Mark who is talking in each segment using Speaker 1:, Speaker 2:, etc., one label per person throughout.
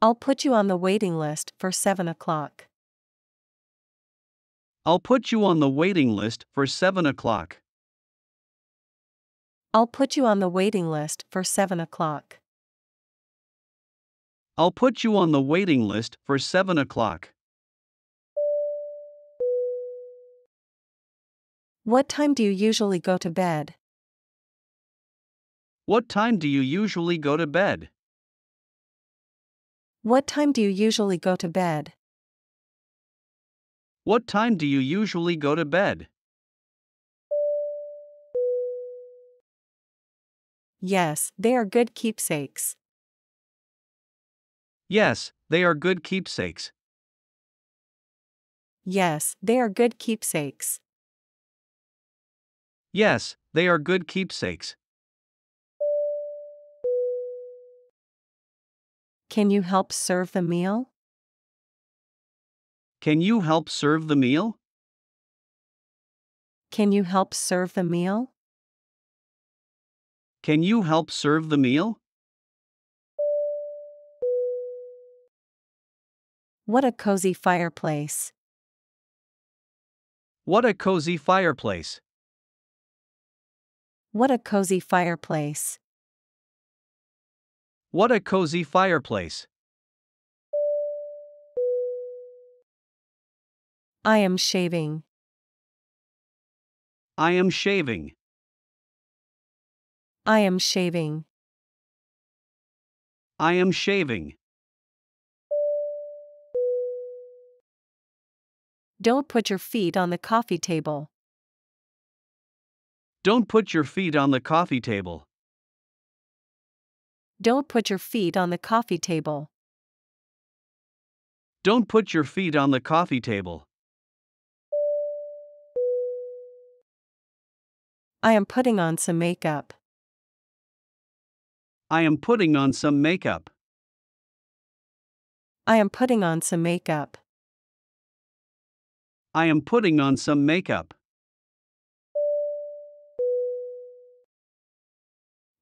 Speaker 1: I'll put you on the waiting list for 7 o'clock.
Speaker 2: I'll put you on the waiting list for 7 o'clock.
Speaker 1: I'll put you on the waiting list for 7 o'clock.
Speaker 2: I'll put you on the waiting list for 7 o'clock.
Speaker 1: What time do you usually go to bed?
Speaker 2: What time do you usually go to bed?
Speaker 1: What time do you usually go to bed?
Speaker 2: What time do you usually go to bed?
Speaker 1: Yes, they are good keepsakes.
Speaker 2: Yes, they are good keepsakes.
Speaker 1: Yes, they are good keepsakes.
Speaker 2: Yes, they are good keepsakes.
Speaker 1: Can you help serve the meal?
Speaker 2: Can you help serve the meal?
Speaker 1: Can you help serve the meal?
Speaker 2: Can you help serve the meal?
Speaker 1: What a cozy fireplace.
Speaker 2: What a cozy fireplace.
Speaker 1: What a cozy fireplace.
Speaker 2: What a cozy fireplace.
Speaker 1: I am shaving.
Speaker 2: I am shaving.
Speaker 1: I am shaving.
Speaker 2: I am shaving.
Speaker 1: Don't put your feet on the coffee table.
Speaker 2: Don't put your feet on the coffee table.
Speaker 1: Don't put your feet on the coffee table.
Speaker 2: Don't put your feet on the coffee table.
Speaker 1: I am putting on some makeup.
Speaker 2: I am putting on some makeup.
Speaker 1: I am putting on some makeup.
Speaker 2: I am putting on some makeup.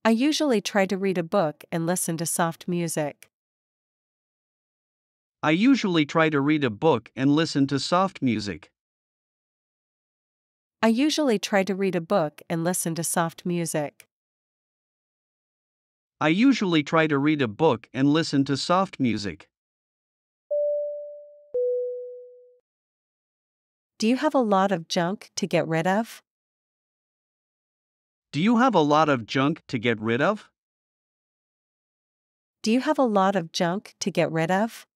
Speaker 1: I usually try to read a book and listen to soft music.
Speaker 2: I usually try to read a book and listen to soft music.
Speaker 1: I usually try to read a book and listen to soft music.
Speaker 2: I usually try to read a book and listen to soft music.
Speaker 1: Do you have a lot of junk to get rid of?
Speaker 2: Do you have a lot of junk to get rid of?
Speaker 1: Do you have a lot of junk to get rid of?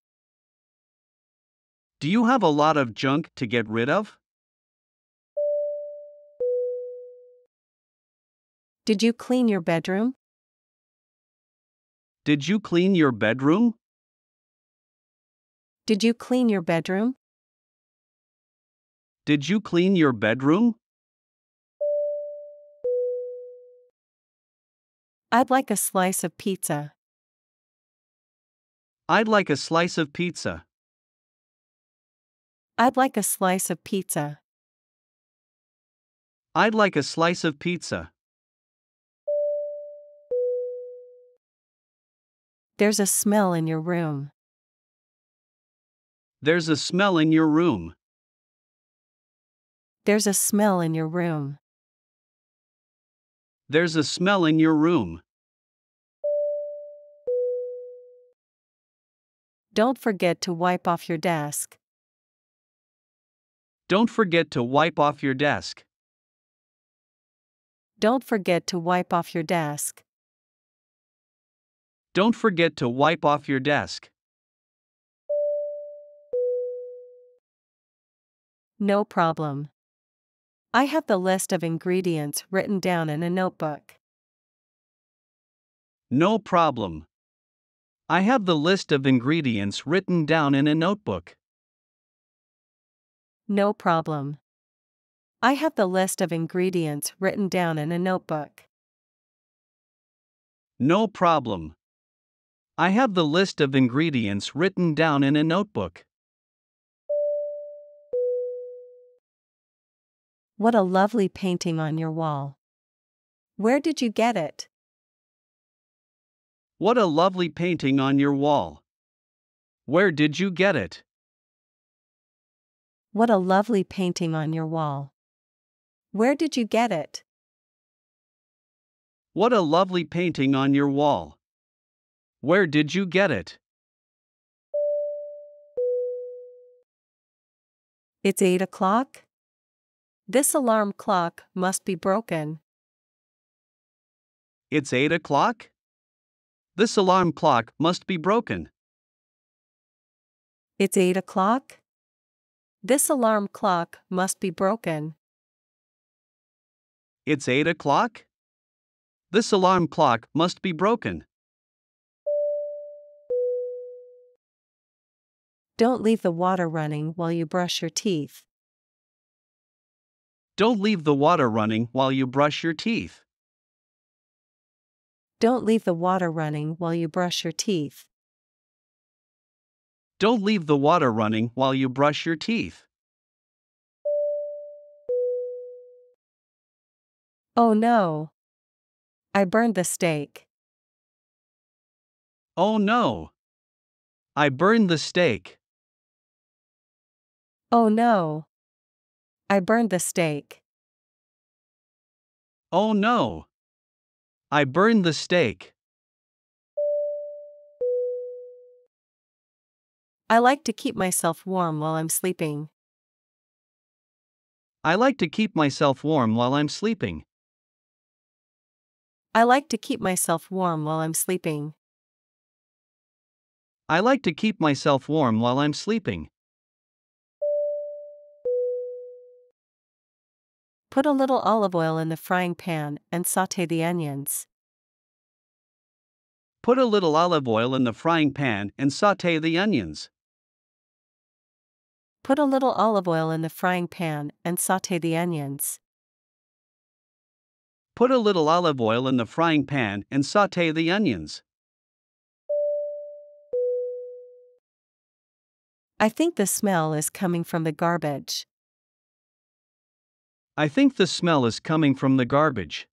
Speaker 2: Do you have a lot of junk to get rid of?
Speaker 1: Did you clean your bedroom?
Speaker 2: Did you clean your bedroom?
Speaker 1: Did you clean your bedroom?
Speaker 2: Did you clean your bedroom?
Speaker 1: I'd like a slice of pizza.
Speaker 2: I'd like a slice of pizza.
Speaker 1: I'd like a slice of pizza.
Speaker 2: I'd like a slice of pizza.
Speaker 1: There's a smell in your room.
Speaker 2: There's a smell in your room.
Speaker 1: There's a smell in your room.
Speaker 2: There's a smell in your room.
Speaker 1: Don't forget to wipe off your desk.
Speaker 2: Don't forget to wipe off your desk.
Speaker 1: Don't forget to wipe off your desk.
Speaker 2: Don't forget to wipe off your desk.
Speaker 1: No problem. I have the list of ingredients written down in a notebook.
Speaker 2: No problem. I have the list of ingredients written down in a notebook.
Speaker 1: No problem. I have the list of ingredients written down in a notebook.
Speaker 2: No problem. I have the list of ingredients written down in a notebook.
Speaker 1: What a lovely painting on your wall. Where did you get it?
Speaker 2: What a lovely painting on your wall. Where did you get it?
Speaker 1: What a lovely painting on your wall. Where did you get it?
Speaker 2: What a lovely painting on your wall. Where did you get it?
Speaker 1: It's eight o'clock? This alarm clock must be broken.
Speaker 2: It's 8 o'clock? This alarm clock must be broken.
Speaker 1: It's eight o'clock? This alarm clock must be broken.
Speaker 2: It's 8 o'clock? This alarm clock must be broken.
Speaker 1: Don't leave the water running while you brush your teeth.
Speaker 2: Don't leave the water running while you brush your teeth.
Speaker 1: Don't leave the water running while you brush your teeth.
Speaker 2: Don't leave the water running while you brush your teeth.
Speaker 1: Oh no! I burned the steak.
Speaker 2: Oh no! I burned the steak.
Speaker 1: Oh no! I burned the steak.
Speaker 2: Oh no! I burned the steak.
Speaker 1: I like to keep myself warm while I'm sleeping.
Speaker 2: I like to keep myself warm while I'm sleeping.
Speaker 1: I like to keep myself warm while I'm sleeping.
Speaker 2: I like to keep myself warm while I'm sleeping.
Speaker 1: Put a little olive oil in the frying pan and saute the onions.
Speaker 2: Put a little olive oil in the frying pan and saute the onions.
Speaker 1: Put a little olive oil in the frying pan and saute the onions.
Speaker 2: Put a little olive oil in the frying pan and saute the onions.
Speaker 1: I think the smell is coming from the garbage.
Speaker 2: I think the smell is coming from the garbage.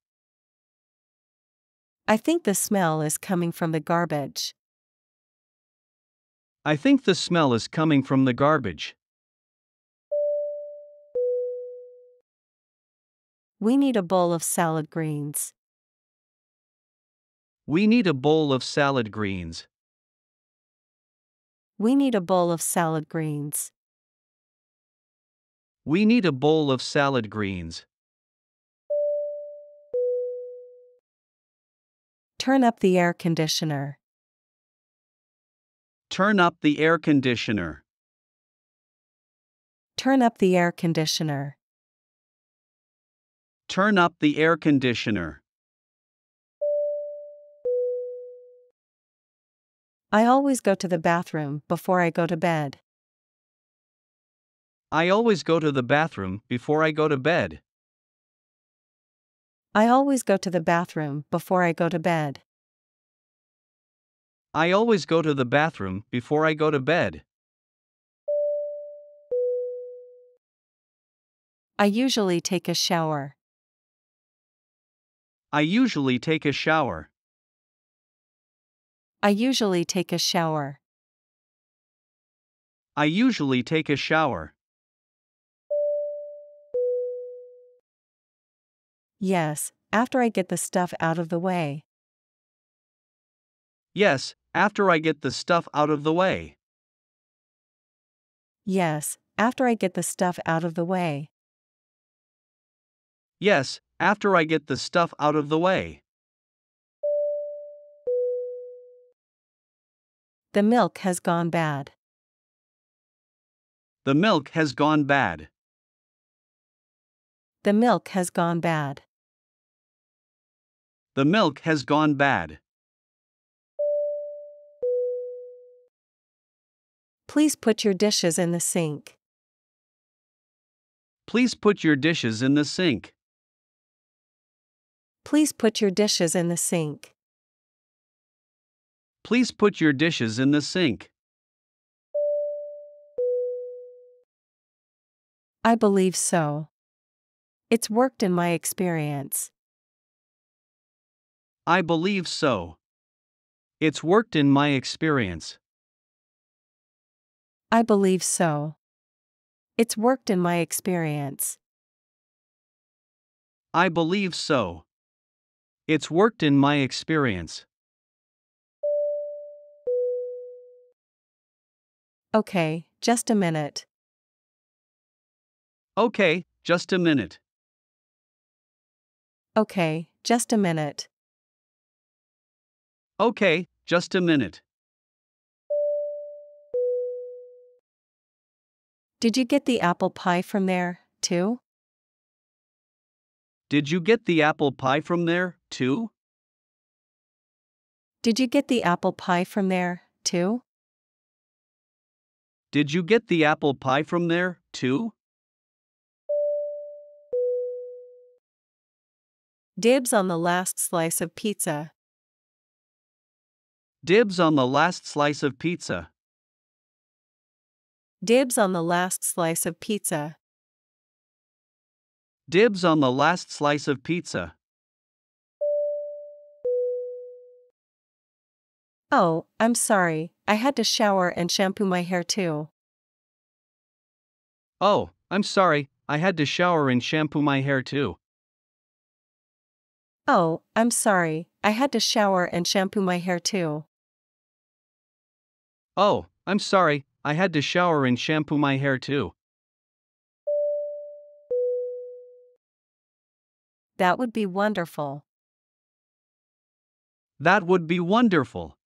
Speaker 1: I think the smell is coming from the garbage.
Speaker 2: I think the smell is coming from the garbage.
Speaker 1: We need a bowl of salad greens.
Speaker 2: We need a bowl of salad greens.
Speaker 1: We need a bowl of salad greens.
Speaker 2: We need a bowl of salad greens.
Speaker 1: Turn up the air conditioner.
Speaker 2: Turn up the air conditioner.
Speaker 1: Turn up the air conditioner.
Speaker 2: Turn up the air conditioner.
Speaker 1: I always go to the bathroom before I go to bed.
Speaker 2: I always go to the bathroom before I go to bed.
Speaker 1: I always go to the bathroom before I go to bed.
Speaker 2: I always go to the bathroom before I go to bed.
Speaker 1: I usually take a shower.
Speaker 2: I usually take a shower.
Speaker 1: I usually take a shower.
Speaker 2: I usually take a shower.
Speaker 1: Yes, after I get the stuff out of the way.
Speaker 2: Yes, after I get the stuff out of the way.
Speaker 1: Yes, after I get the stuff out of the way.
Speaker 2: Yes, after I get the stuff out of the way.
Speaker 1: The milk has gone bad.
Speaker 2: The milk has gone bad.
Speaker 1: The milk has gone bad.
Speaker 2: The milk has gone bad.
Speaker 1: Please put your dishes in the sink.
Speaker 2: Please put your dishes in the sink.
Speaker 1: Please put your dishes in the sink.
Speaker 2: Please put your dishes in the sink.
Speaker 1: I believe so. It's worked in my experience.
Speaker 2: I believe so. It's worked in my experience.
Speaker 1: I believe so. It's worked in my experience.
Speaker 2: I believe so. It's worked in my experience.
Speaker 1: Okay, just a minute.
Speaker 2: Okay, just a minute.
Speaker 1: Okay, just a minute.
Speaker 2: Okay, just a minute.
Speaker 1: Did you get the apple pie from there, too?
Speaker 2: Did you get the apple pie from there, too?
Speaker 1: Did you get the apple pie from there, too?
Speaker 2: Did you get the apple pie from there, too?
Speaker 1: Dibs on the last slice of pizza.
Speaker 2: Dibs on the last slice of pizza.
Speaker 1: Dibs on the last slice of pizza.
Speaker 2: Dibs on the last slice of pizza.
Speaker 1: Oh, I'm sorry, I had to shower and shampoo my hair too.
Speaker 2: Oh, I'm sorry, I had to shower and shampoo my hair too.
Speaker 1: Oh, I'm sorry, I had to shower and shampoo my hair too.
Speaker 2: Oh, I'm sorry, I had to shower and shampoo my hair too.
Speaker 1: That would be wonderful.
Speaker 2: That would be wonderful.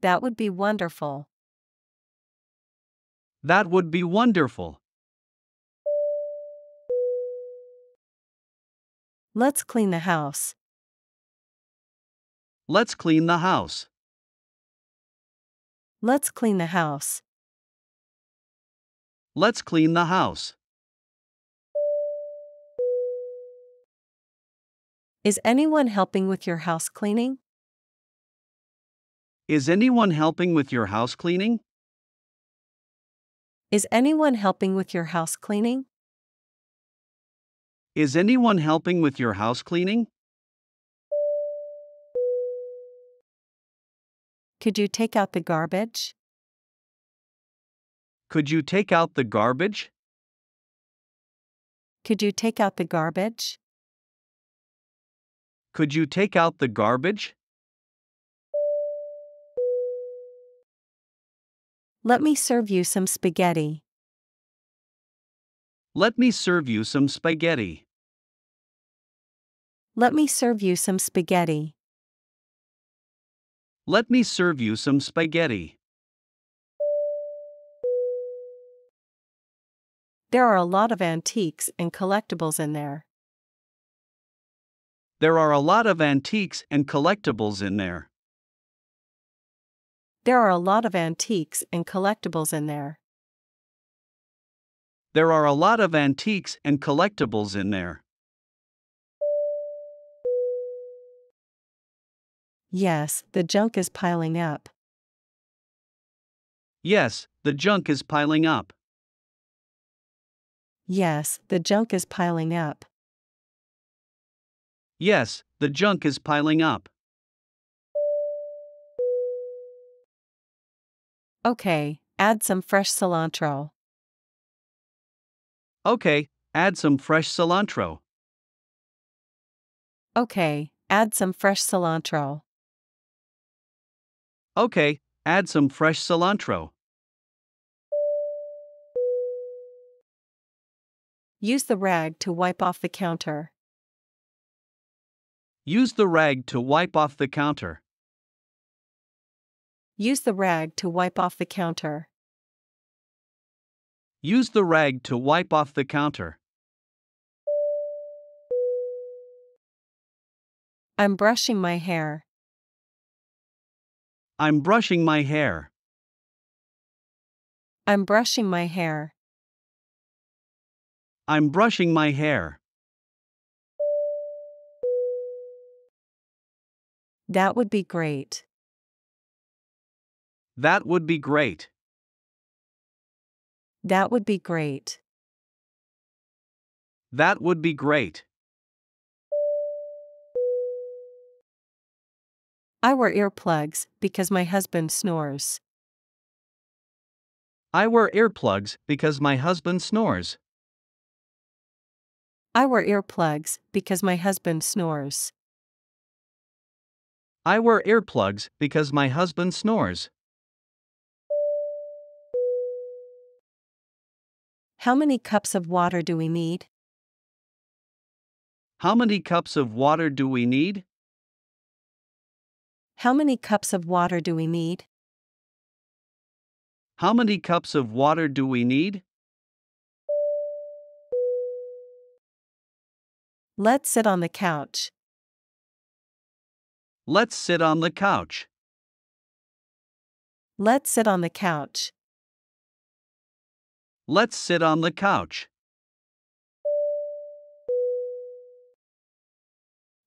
Speaker 1: That would be wonderful.
Speaker 2: That would be wonderful.
Speaker 1: Let's clean the house.
Speaker 2: Let's clean the house.
Speaker 1: Let's clean the house.
Speaker 2: Let's clean the house.
Speaker 1: Is anyone helping with your house cleaning?
Speaker 2: Is anyone helping with your house cleaning?
Speaker 1: Is anyone helping with your house cleaning?
Speaker 2: Is anyone helping with your house cleaning?
Speaker 1: Could you take out the garbage?
Speaker 2: Could you take out the garbage?
Speaker 1: Could you take out the garbage?
Speaker 2: Could you take out the garbage?
Speaker 1: Let me serve you some spaghetti.
Speaker 2: Let me serve you some spaghetti.
Speaker 1: Let me serve you some spaghetti.
Speaker 2: Let me serve you some spaghetti.
Speaker 1: There are a lot of antiques and collectibles in there.
Speaker 2: There are a lot of antiques and collectibles in there.
Speaker 1: There are a lot of antiques and collectibles in there.
Speaker 2: There are a lot of antiques and collectibles in there.
Speaker 1: Yes, the junk is piling up.
Speaker 2: Yes, the junk is piling up.
Speaker 1: Yes, the junk is piling up.
Speaker 2: Yes, the junk is piling up.
Speaker 1: Okay, add some fresh cilantro.
Speaker 2: Okay, add some fresh cilantro.
Speaker 1: Okay, add some fresh cilantro.
Speaker 2: Okay, add some fresh cilantro.
Speaker 1: Use the rag to wipe off the counter.
Speaker 2: Use the rag to wipe off the counter.
Speaker 1: Use the rag to wipe off the counter.
Speaker 2: Use the rag to wipe off the counter.
Speaker 1: I'm brushing my hair.
Speaker 2: I'm brushing my hair.
Speaker 1: I'm brushing my hair.
Speaker 2: I'm brushing my hair.
Speaker 1: That would be great.
Speaker 2: That would be great.
Speaker 1: That would be great.
Speaker 2: That would be great.
Speaker 1: I wear earplugs because my husband snores.
Speaker 2: I wear earplugs because my husband snores.
Speaker 1: I wear earplugs because my husband snores.
Speaker 2: I wear earplugs because my husband snores.
Speaker 1: How many cups of water do we need?
Speaker 2: How many cups of water do we need?
Speaker 1: How many cups of water do we need?
Speaker 2: How many cups of water do we need?
Speaker 1: Let's sit on the couch.
Speaker 2: Let's sit on the couch.
Speaker 1: Let's sit on the couch.
Speaker 2: Let's sit on the couch.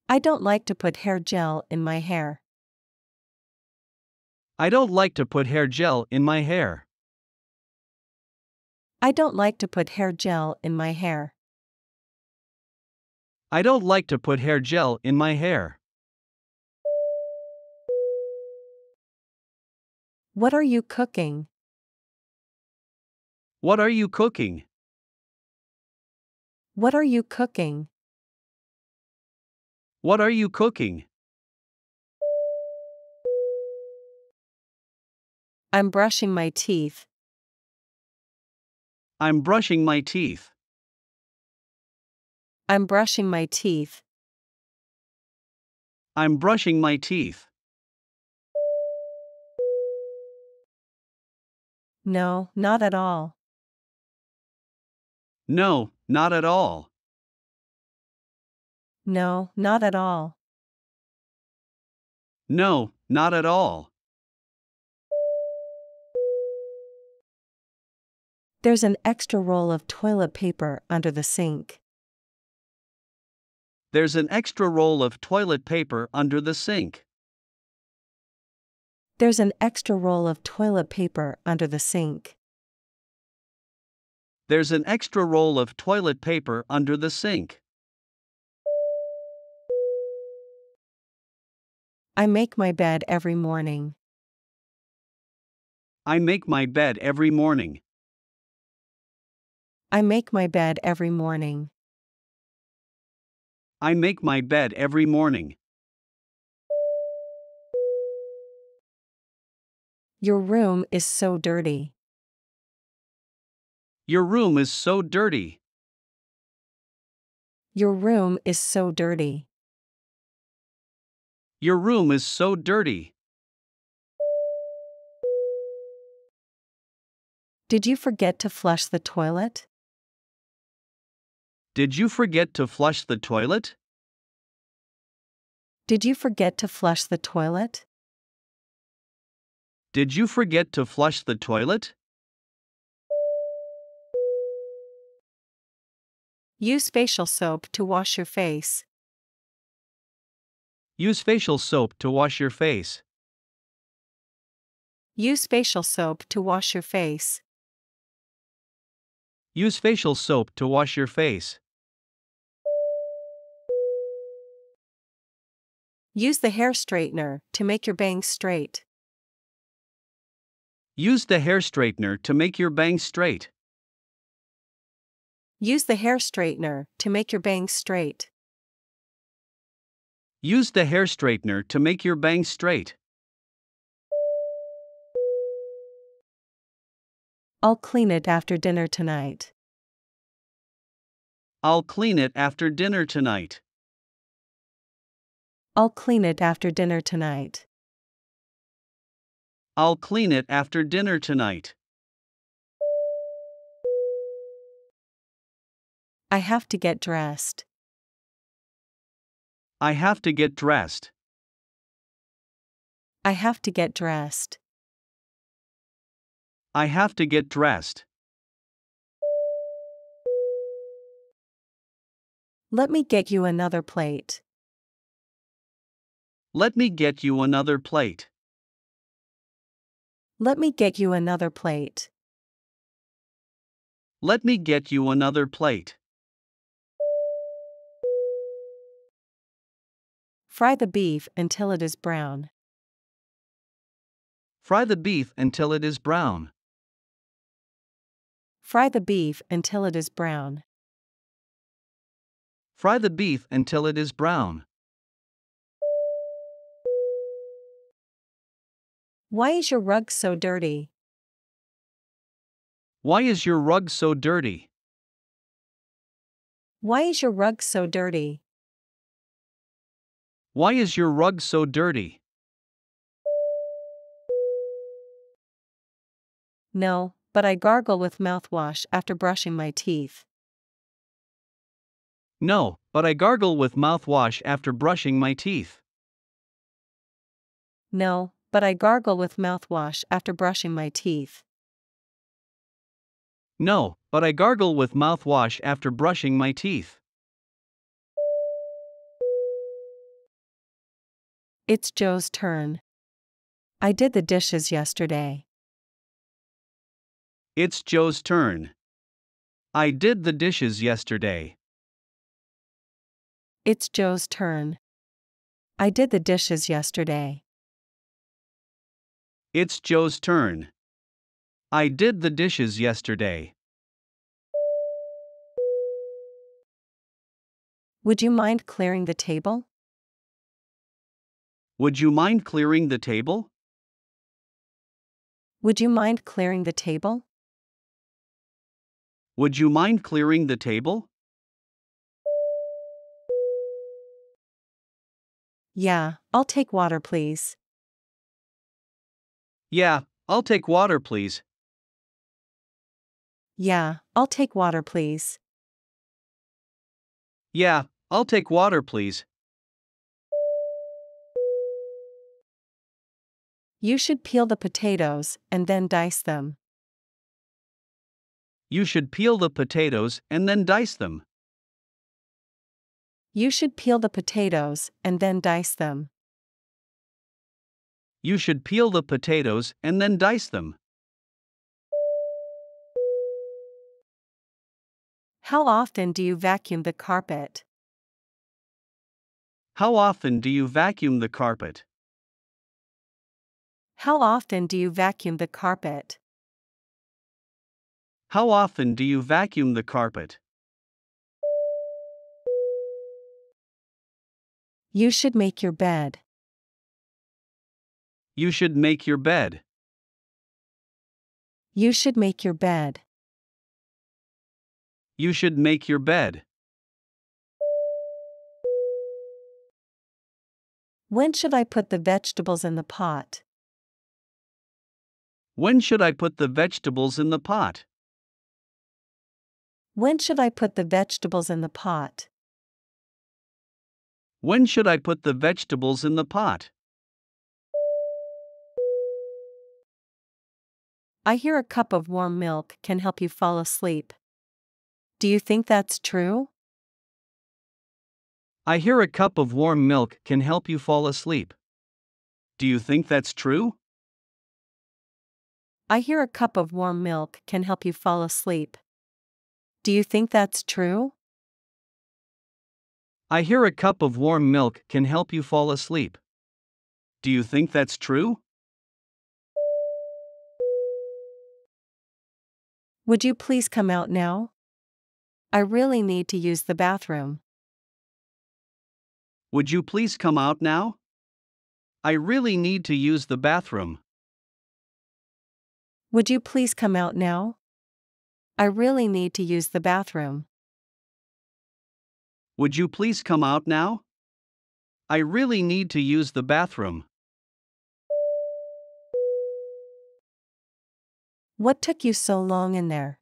Speaker 1: I don't like to put hair gel in my hair.
Speaker 2: I don't like to put hair gel in my hair.
Speaker 1: I don't like to put hair gel in my hair.
Speaker 2: I don't like to put hair gel in my hair.
Speaker 1: What are you cooking?
Speaker 2: What are you cooking?
Speaker 1: What are you cooking?
Speaker 2: What are you cooking?
Speaker 1: I'm brushing my teeth.
Speaker 2: I'm brushing my teeth.
Speaker 1: I'm brushing my teeth.
Speaker 2: I'm brushing my teeth.
Speaker 1: No, not at all.
Speaker 2: No, not at all.
Speaker 1: No, not at all.
Speaker 2: No, not at all.
Speaker 1: There's an extra roll of toilet paper under the sink.
Speaker 2: There's an extra roll of toilet paper under the sink.
Speaker 1: There's an extra roll of toilet paper under the sink.
Speaker 2: There's an extra roll of toilet paper under the sink.
Speaker 1: I make my bed every morning.
Speaker 2: I make my bed every morning.
Speaker 1: I make my bed every morning.
Speaker 2: I make my bed every morning.
Speaker 1: Your room is so dirty.
Speaker 2: Your room is so dirty.
Speaker 1: Your room is so dirty.
Speaker 2: Your room is so dirty.
Speaker 1: Did you forget to flush the toilet?
Speaker 2: Did you forget to flush the toilet?
Speaker 1: Did you forget to flush the toilet?
Speaker 2: Did you forget to flush the toilet?
Speaker 1: Use facial soap to wash your face.
Speaker 2: Use facial soap to wash your face.
Speaker 1: Use facial soap to wash your face.
Speaker 2: Use facial soap to wash your face.
Speaker 1: Use the hair straightener to make your bangs straight.
Speaker 2: Use the hair straightener to make your bangs straight.
Speaker 1: Use the hair straightener to make your bangs straight.
Speaker 2: Use the hair straightener to make your bangs straight.
Speaker 1: I'll clean it after dinner tonight.
Speaker 2: I'll clean it after dinner tonight.
Speaker 1: I'll clean it after dinner tonight.
Speaker 2: I'll clean it after dinner tonight.
Speaker 1: I have to get dressed.
Speaker 2: I have to get dressed.
Speaker 1: I have to get dressed.
Speaker 2: I have to get dressed.
Speaker 1: Let me get you another plate.
Speaker 2: Let me get you another plate.
Speaker 1: Let me get you another plate.
Speaker 2: Let me get you another plate.
Speaker 1: Fry the beef until it is brown.
Speaker 2: Fry the beef until it is brown.
Speaker 1: Fry the beef until it is brown.
Speaker 2: Fry the beef until it is brown.
Speaker 1: Why is your rug so dirty?
Speaker 2: Why is your rug so dirty?
Speaker 1: Why is your rug so dirty?
Speaker 2: Why is your rug so dirty?
Speaker 1: No, but I gargle with mouthwash after brushing my teeth.
Speaker 2: No, but I gargle with mouthwash after brushing my teeth.
Speaker 1: No, but I gargle with mouthwash after brushing my teeth.
Speaker 2: No, but I gargle with mouthwash after brushing my teeth.
Speaker 1: It's Joe's turn. I did the dishes yesterday.
Speaker 2: It's Joe's turn. I did the dishes yesterday.
Speaker 1: It's Joe's turn. I did the dishes yesterday.
Speaker 2: It's Joe's turn. I did the dishes yesterday.
Speaker 1: Would you mind clearing the table?
Speaker 2: Would you mind clearing the table?
Speaker 1: Would you mind clearing the table?
Speaker 2: Would you mind clearing the table?
Speaker 1: Yeah, I'll take water, please.
Speaker 2: Yeah, I'll take water, please.
Speaker 1: Yeah, I'll take water, please.
Speaker 2: Yeah, I'll take water, please.
Speaker 1: You should peel the potatoes and then dice them.
Speaker 2: You should peel the potatoes and then dice them.
Speaker 1: You should peel the potatoes and then dice them.
Speaker 2: You should peel the potatoes and then dice them.
Speaker 1: How often do you vacuum the carpet?
Speaker 2: How often do you vacuum the carpet?
Speaker 1: How often do you vacuum the carpet?
Speaker 2: How often do you vacuum the carpet?
Speaker 1: You should make your bed.
Speaker 2: You should make your bed.
Speaker 1: You should make your bed.
Speaker 2: You should make your bed.
Speaker 1: When should I put the vegetables in the pot?
Speaker 2: When should I put the vegetables in the pot?
Speaker 1: When should I put the vegetables in the pot?
Speaker 2: When should I put the vegetables in the pot?
Speaker 1: I hear a cup of warm milk can help you fall asleep. Do you think that's true?
Speaker 2: I hear a cup of warm milk can help you fall asleep. Do you think that's true?
Speaker 1: I hear a cup of warm milk can help you fall asleep. Do you think that's true?
Speaker 2: I hear a cup of warm milk can help you fall asleep. Do you think that's true?
Speaker 1: Would you please come out now? I really need to use the bathroom.
Speaker 2: Would you please come out now? I really need to use the bathroom.
Speaker 1: Would you please come out now? I really need to use the bathroom.
Speaker 2: Would you please come out now? I really need to use the bathroom.
Speaker 1: What took you so long in there?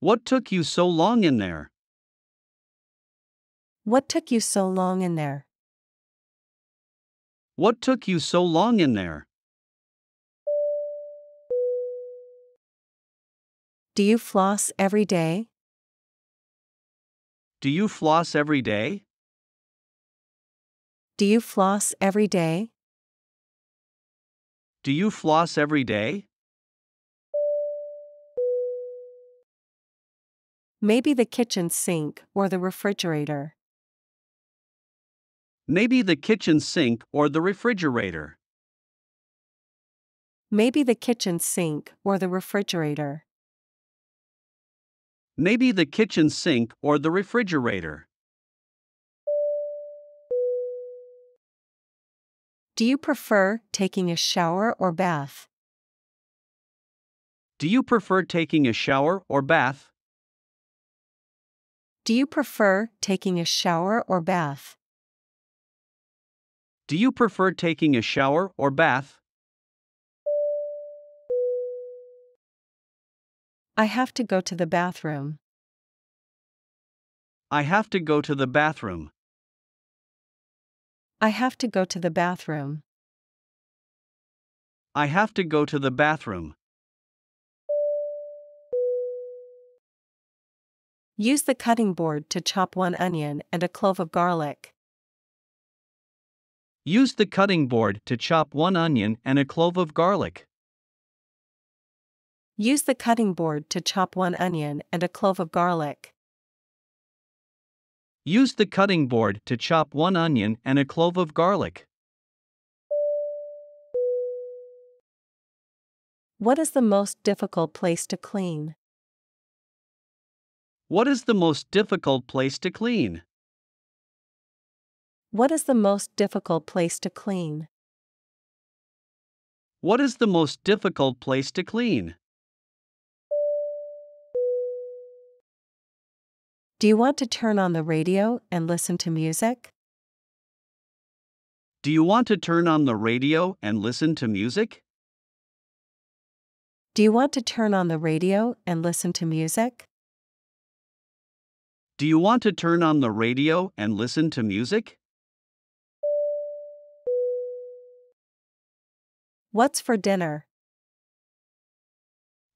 Speaker 2: What took you so long in there?
Speaker 1: What took you so long in there?
Speaker 2: What took you so long in there?
Speaker 1: Do you floss every day?
Speaker 2: Do you floss every day?
Speaker 1: Do you floss every day?
Speaker 2: Do you floss every day?
Speaker 1: Maybe the kitchen sink or the refrigerator.
Speaker 2: Maybe the kitchen sink or the refrigerator.
Speaker 1: Maybe the kitchen sink or the refrigerator.
Speaker 2: Maybe the kitchen sink or the refrigerator.
Speaker 1: Do you prefer taking a shower or bath?
Speaker 2: Do you prefer taking a shower or bath?
Speaker 1: Do you prefer taking a shower or bath?
Speaker 2: Do you prefer taking a shower or bath?
Speaker 1: I have to go to the bathroom.
Speaker 2: I have to go to the bathroom.
Speaker 1: I have to go to the bathroom.
Speaker 2: I have to go to the bathroom.
Speaker 1: Use the cutting board to chop one onion and a clove of garlic.
Speaker 2: Use the cutting board to chop one onion and a clove of garlic.
Speaker 1: Use the cutting board to chop one onion and a clove of garlic.
Speaker 2: Use the cutting board to chop one onion and a clove of garlic.
Speaker 1: What is the most difficult place to clean?
Speaker 2: What is the most difficult place to clean?
Speaker 1: What is the most difficult place to clean?
Speaker 2: What is the most difficult place to clean?
Speaker 1: Do you want to turn on the radio and listen to music?
Speaker 2: Do you want to turn on the radio and listen to music?
Speaker 1: Do you want to turn on the radio and listen to music?
Speaker 2: Do you want to turn on the radio and listen to music?
Speaker 1: What's for dinner?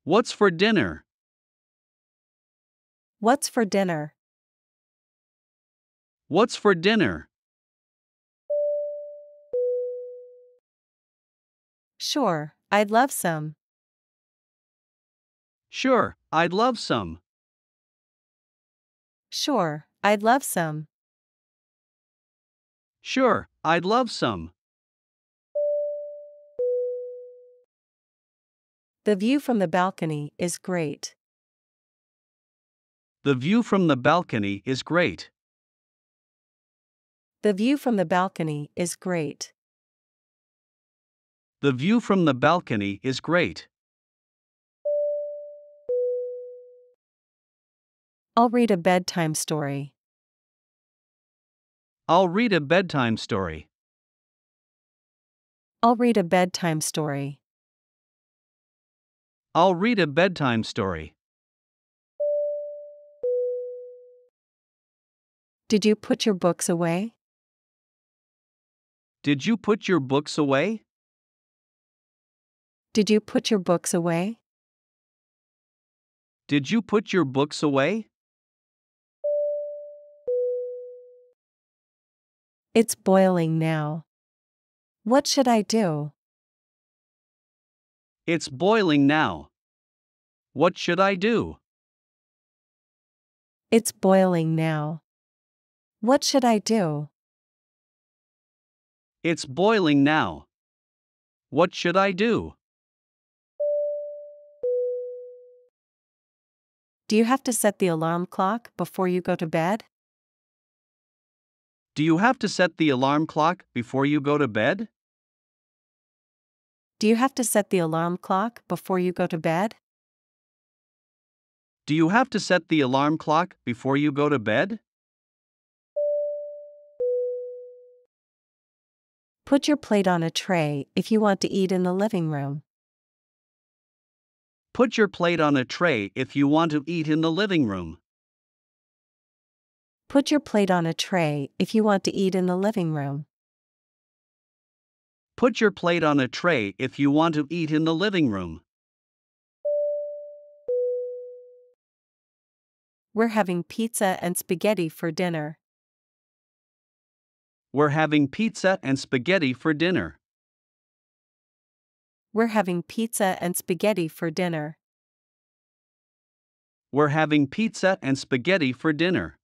Speaker 2: What's for dinner?
Speaker 1: What's for dinner?
Speaker 2: What's for dinner?
Speaker 1: Sure, I'd love some.
Speaker 2: Sure, I'd love some.
Speaker 1: Sure, I'd love some.
Speaker 2: Sure, I'd love some.
Speaker 1: The view from the balcony is great.
Speaker 2: The view from the balcony is great.
Speaker 1: The view from the balcony is great.
Speaker 2: The view from the balcony is great.
Speaker 1: I'll read a bedtime story.
Speaker 2: I'll read a bedtime story.
Speaker 1: I'll read a bedtime story.
Speaker 2: I'll read a bedtime story.
Speaker 1: Did you put your books away?
Speaker 2: Did you put your books away?
Speaker 1: Did you put your books away?
Speaker 2: Did you put your books away?
Speaker 1: It's boiling now. What should I do?
Speaker 2: It's boiling now. What should I do?
Speaker 1: It's boiling now. What should I do?
Speaker 2: It's boiling now. What should I do?
Speaker 1: Do you have to set the alarm clock before you go to bed?
Speaker 2: Do you have to set the alarm clock before you go to bed?
Speaker 1: Do you have to set the alarm clock before you go to bed?
Speaker 2: Do you have to set the alarm clock before you go to bed?
Speaker 1: Put your plate on a tray if you want to eat in the living room.
Speaker 2: Put your plate on a tray if you want to eat in the living room.
Speaker 1: Put your plate on a tray if you want to eat in the living room.
Speaker 2: Put your plate on a tray if you want to eat in the living room.
Speaker 1: We're having pizza and spaghetti for dinner.
Speaker 2: We're having pizza and spaghetti for dinner.
Speaker 1: We're having pizza and spaghetti for dinner.
Speaker 2: We're having pizza and spaghetti for dinner.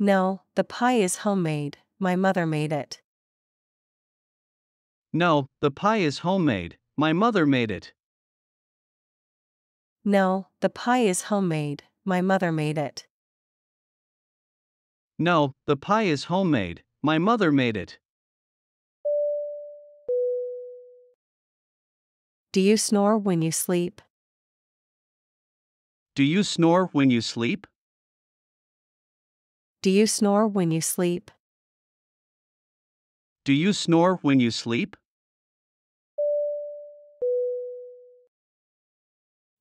Speaker 1: No, the pie is homemade, my mother made it.
Speaker 2: No, the pie is homemade, my mother made it.
Speaker 1: No, the pie is homemade, my mother made it.
Speaker 2: No, the pie is homemade, my mother made it.
Speaker 1: Do you snore when you sleep?
Speaker 2: Do you snore when you sleep?
Speaker 1: Do you snore when you sleep?
Speaker 2: Do you snore when you sleep?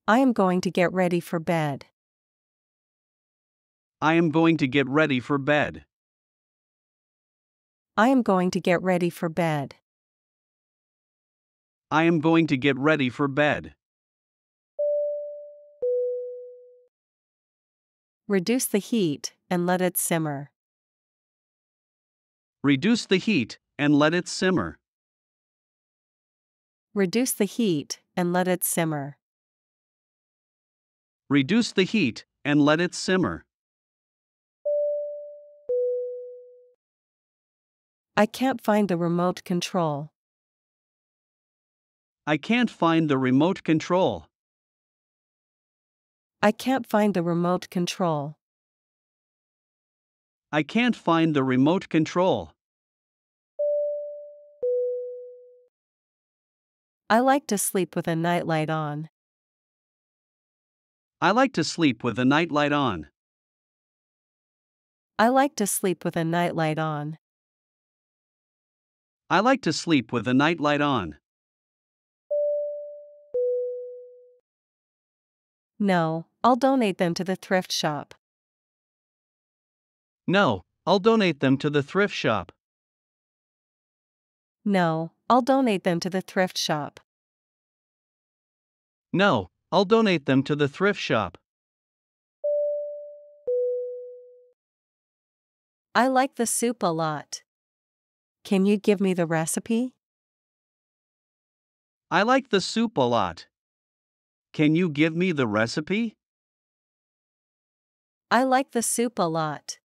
Speaker 1: I am going to get ready for bed.
Speaker 2: I am going to get ready for bed.
Speaker 1: I am going to get ready for bed.
Speaker 2: I am going to get ready for bed.
Speaker 1: Reduce the heat and let it simmer.
Speaker 2: Reduce the heat and let it simmer.
Speaker 1: Reduce the heat and let it simmer.
Speaker 2: Reduce the heat and let it simmer.
Speaker 1: I can't find the remote control.
Speaker 2: I can't find the remote control.
Speaker 1: I can't find the remote control.
Speaker 2: I can't find the remote control.
Speaker 1: I like to sleep with a nightlight on.
Speaker 2: I like to sleep with a nightlight on.
Speaker 1: I like to sleep with a nightlight on.
Speaker 2: I like to sleep with a nightlight on.
Speaker 1: No, I'll donate them to the thrift shop.
Speaker 2: No, I'll donate them to the thrift shop.
Speaker 1: No, I'll donate them to the thrift shop.
Speaker 2: No, I'll donate them to the thrift shop.
Speaker 1: I like the soup a lot. Can you give me the recipe?
Speaker 2: I like the soup a lot. Can you give me the recipe?
Speaker 1: I like the soup a lot.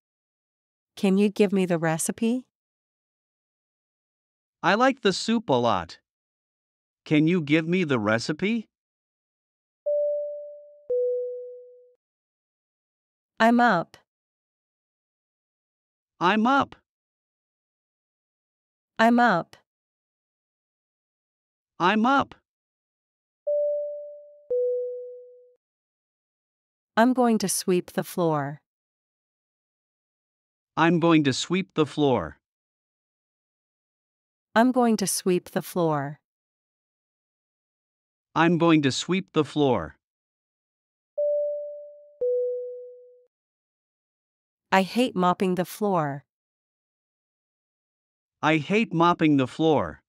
Speaker 1: Can you give me the recipe?
Speaker 2: I like the soup a lot. Can you give me the recipe?
Speaker 1: I'm up.
Speaker 2: I'm up.
Speaker 1: I'm up.
Speaker 2: I'm up.
Speaker 1: I'm going to sweep the floor.
Speaker 2: I'm going to sweep the floor.
Speaker 1: I'm going to sweep the floor.
Speaker 2: I'm going to sweep the floor.
Speaker 1: I hate mopping the floor.
Speaker 2: I hate mopping the floor.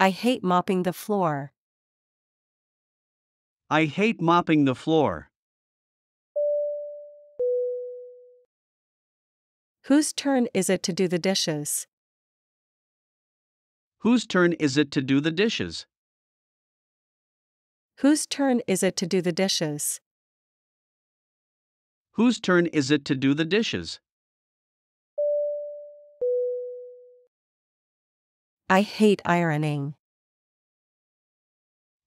Speaker 1: I hate mopping the floor.
Speaker 2: I hate mopping the floor.
Speaker 1: Whose turn is it to do the dishes?
Speaker 2: Whose turn is it to do the dishes?
Speaker 1: Whose turn is it to do the dishes?
Speaker 2: Whose turn is it to do the dishes?
Speaker 1: I hate ironing.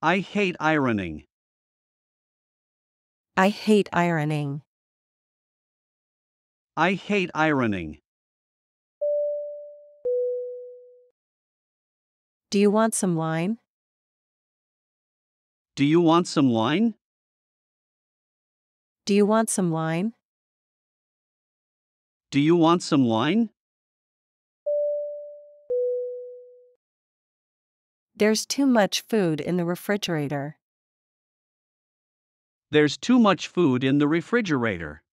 Speaker 2: I hate ironing.
Speaker 1: I hate ironing.
Speaker 2: I hate ironing.
Speaker 1: Do you want some wine?
Speaker 2: Do you want some wine?
Speaker 1: Do you want some wine?
Speaker 2: Do you want some wine?
Speaker 1: There's too much food in the refrigerator.
Speaker 2: There's too much food in the refrigerator.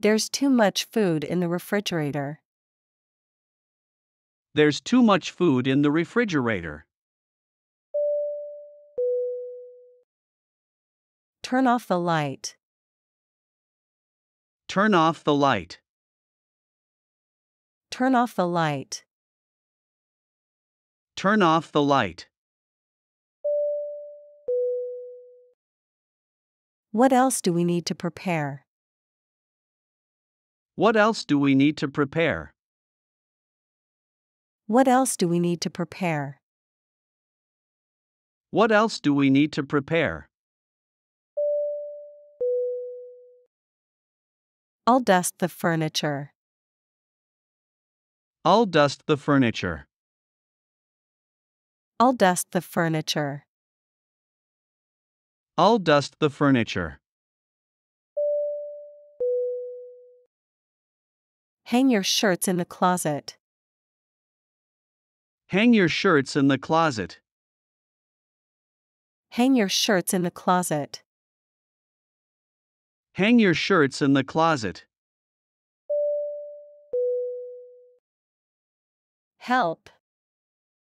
Speaker 1: There's too much food in the refrigerator.
Speaker 2: There's too much food in the refrigerator.
Speaker 1: Turn off the light.
Speaker 2: Turn off the light.
Speaker 1: Turn off the light.
Speaker 2: Turn off the light.
Speaker 1: What else do we need to prepare?
Speaker 2: What else do we need to prepare?
Speaker 1: What else do we need to prepare?
Speaker 2: What else do we need to prepare?
Speaker 1: I'll dust the furniture.
Speaker 2: I'll dust the furniture.
Speaker 1: I'll dust the furniture.
Speaker 2: I'll dust the furniture.
Speaker 1: Hang your shirts in the closet.
Speaker 2: Hang your shirts in the closet.
Speaker 1: Hang your shirts in the closet.
Speaker 2: Hang your shirts in the closet.
Speaker 1: Help.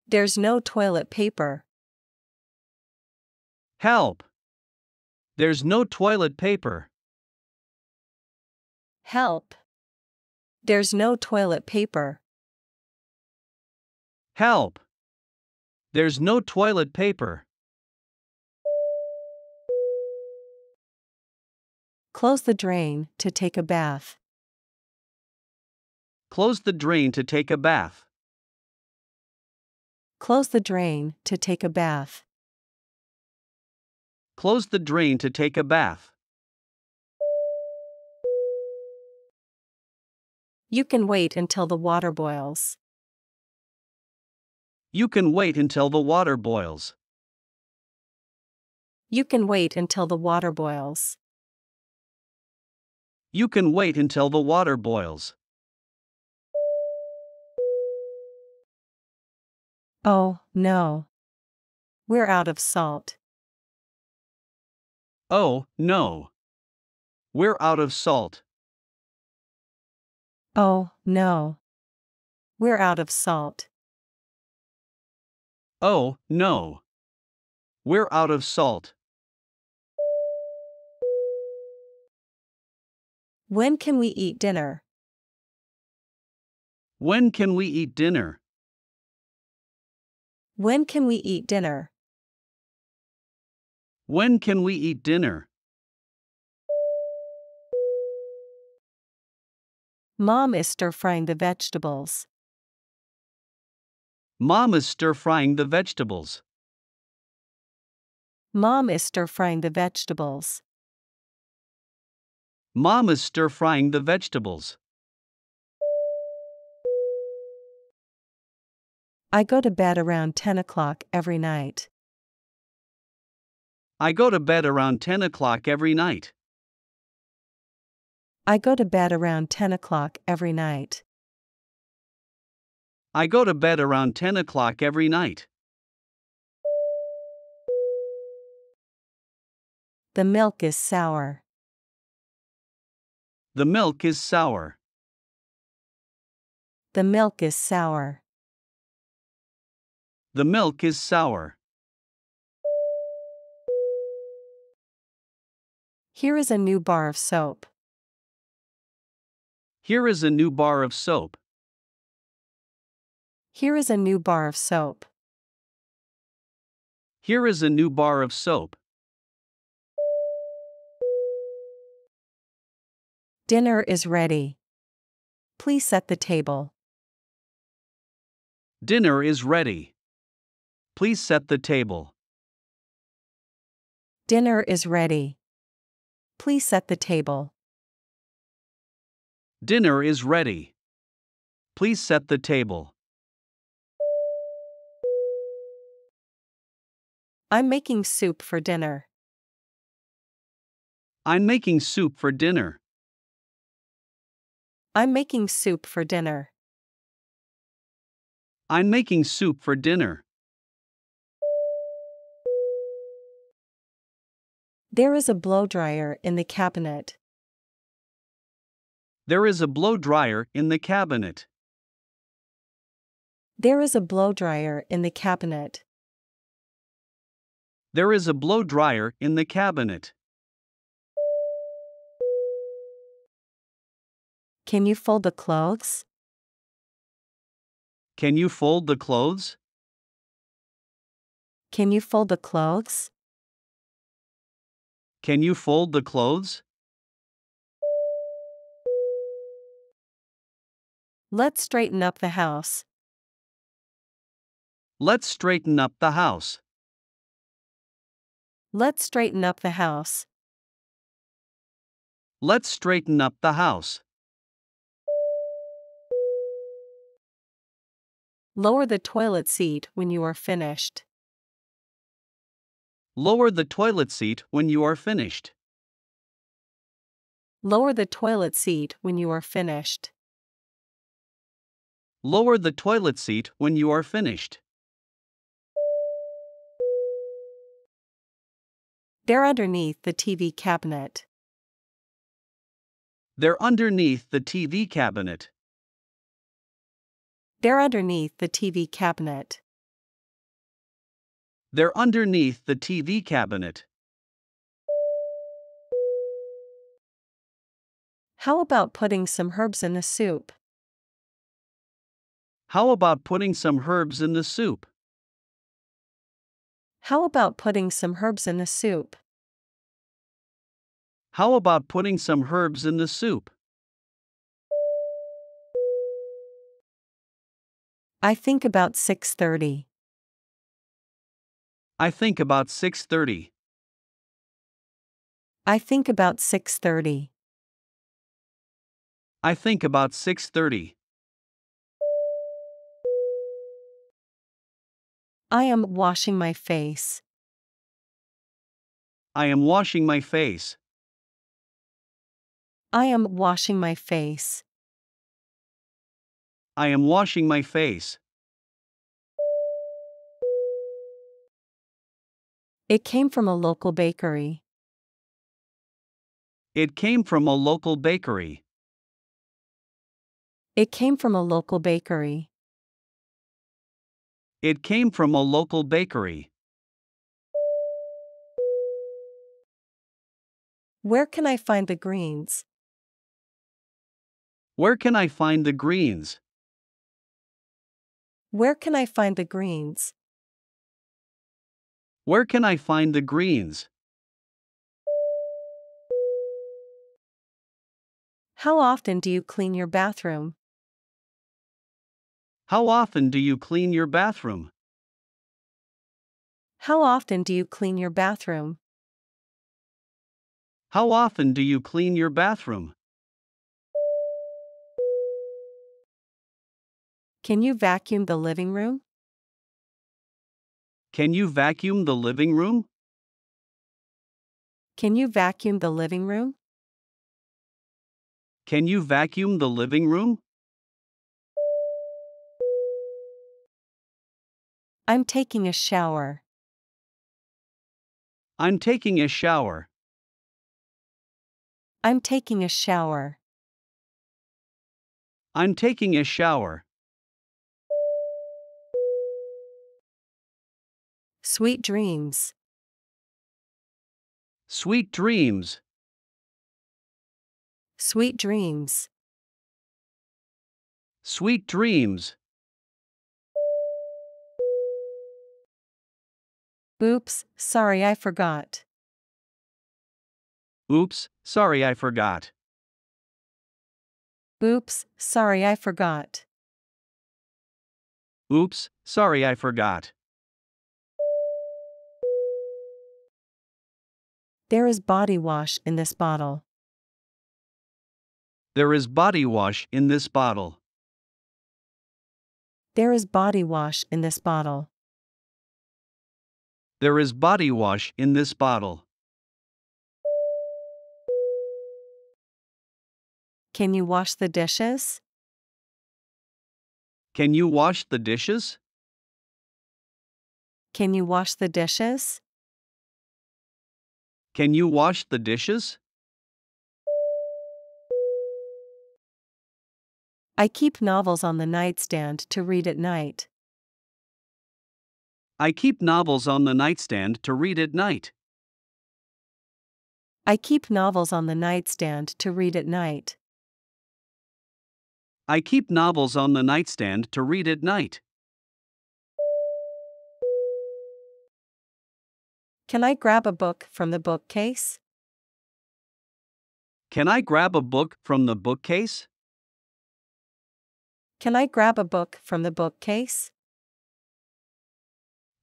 Speaker 1: There's no toilet paper.
Speaker 2: Help! There's no toilet paper.
Speaker 1: Help. There's no toilet paper.
Speaker 2: Help! There's no toilet paper.
Speaker 1: Close the drain to take a bath.
Speaker 2: Close the drain to take a bath.
Speaker 1: Close the drain to take a bath.
Speaker 2: Close the drain to take a bath.
Speaker 1: You can wait until the water boils.
Speaker 2: You can wait until the water boils.
Speaker 1: You can wait until the water boils.
Speaker 2: You can wait until the water boils.
Speaker 1: Oh, no. We're out of salt.
Speaker 2: Oh, no. We're out of salt.
Speaker 1: Oh, no. We're out of salt.
Speaker 2: Oh, no. We're out of salt.
Speaker 1: When can we eat dinner?
Speaker 2: When can we eat dinner?
Speaker 1: When can we eat dinner?
Speaker 2: When can we eat dinner?
Speaker 1: Mom is stir frying the vegetables.
Speaker 2: Mom is stir frying the vegetables.
Speaker 1: Mom is stir frying the vegetables.
Speaker 2: Mom is stir frying the vegetables.
Speaker 1: I go to bed around 10 o'clock every night.
Speaker 2: I go to bed around 10 o'clock every night.
Speaker 1: I go to bed around 10 o'clock every night.
Speaker 2: I go to bed around 10 o'clock every night.
Speaker 1: The milk is sour.
Speaker 2: The milk is sour.
Speaker 1: The milk is sour.
Speaker 2: The milk is sour.
Speaker 1: Here is a new bar of soap.
Speaker 2: Here is a new bar of soap.
Speaker 1: Here is a new bar of soap.
Speaker 2: Here is a new bar of soap.
Speaker 1: Dinner is ready. Please set the table.
Speaker 2: Dinner is ready. Please set the table.
Speaker 1: Dinner is ready. Please set the table.
Speaker 2: Dinner is ready. Please set the table.
Speaker 1: I'm making soup for dinner.
Speaker 2: I'm making soup for dinner.
Speaker 1: I'm making soup for dinner.
Speaker 2: I'm making soup for dinner.
Speaker 1: There is a blow dryer in the cabinet.
Speaker 2: There is a blow dryer in the cabinet.
Speaker 1: There is a blow dryer in the cabinet.
Speaker 2: There is a blow dryer in the cabinet.
Speaker 1: Can you fold the clothes?
Speaker 2: Can you fold the clothes?
Speaker 1: Can you fold the clothes?
Speaker 2: Can you fold the clothes?
Speaker 1: Let's straighten up the house.
Speaker 2: Let's straighten up the house.
Speaker 1: Let's straighten up the house.
Speaker 2: Let's straighten up the house.
Speaker 1: Lower the toilet seat when you are finished.
Speaker 2: Lower the toilet seat when you are finished.
Speaker 1: Lower the toilet seat when you are finished.
Speaker 2: Lower the toilet seat when you are finished.
Speaker 1: They're underneath the TV cabinet.
Speaker 2: They're underneath the TV cabinet.
Speaker 1: They're underneath the TV cabinet.
Speaker 2: They're underneath the TV cabinet.
Speaker 1: How about putting some herbs in the soup?
Speaker 2: How about putting some herbs in the soup?
Speaker 1: How about putting some herbs in the soup?
Speaker 2: How about putting some herbs in the soup?
Speaker 1: I think about 6:30.
Speaker 2: I think about 6:30.
Speaker 1: I think about 6:30.
Speaker 2: I think about 6:30.
Speaker 1: I am washing my face.
Speaker 2: I am washing my face.
Speaker 1: I am washing my face.
Speaker 2: I am washing my face.
Speaker 1: It came from a local bakery.
Speaker 2: It came from a local bakery.
Speaker 1: It came from a local bakery.
Speaker 2: It came from a local bakery.
Speaker 1: Where can I find the greens?
Speaker 2: Where can I find the greens?
Speaker 1: Where can I find the greens?
Speaker 2: Where can I find the greens?
Speaker 1: How often do you clean your bathroom?
Speaker 2: How often do you clean your bathroom?
Speaker 1: How often do you clean your bathroom?
Speaker 2: How often do you clean your bathroom?
Speaker 1: Can you vacuum the living room?
Speaker 2: Can you vacuum the living room?
Speaker 1: Can you vacuum the living room?
Speaker 2: Can you vacuum the living room?
Speaker 1: I'm taking a shower.
Speaker 2: I'm taking a shower.
Speaker 1: I'm taking a shower.
Speaker 2: I'm taking a shower.
Speaker 1: Sweet dreams.
Speaker 2: Sweet dreams.
Speaker 1: Sweet dreams.
Speaker 2: Sweet dreams.
Speaker 1: Oops, sorry I forgot.
Speaker 2: Oops, sorry I forgot.
Speaker 1: Oops, sorry I forgot.
Speaker 2: Oops, sorry I forgot.
Speaker 1: There is body wash in this bottle.
Speaker 2: There is body wash in this bottle.
Speaker 1: There is body wash in this bottle.
Speaker 2: There is body wash in this bottle.
Speaker 1: Can you wash the dishes?
Speaker 2: Can you wash the dishes?
Speaker 1: Can you wash the dishes?
Speaker 2: Can you wash the dishes?
Speaker 1: I keep novels on the nightstand to read at night.
Speaker 2: I keep novels on the nightstand to read at night.
Speaker 1: I keep novels on the nightstand to read at night.
Speaker 2: I keep novels on the nightstand to read at night.
Speaker 1: Can I grab a book from the bookcase?
Speaker 2: Can I grab a book from the bookcase?
Speaker 1: Can I grab a book from the bookcase?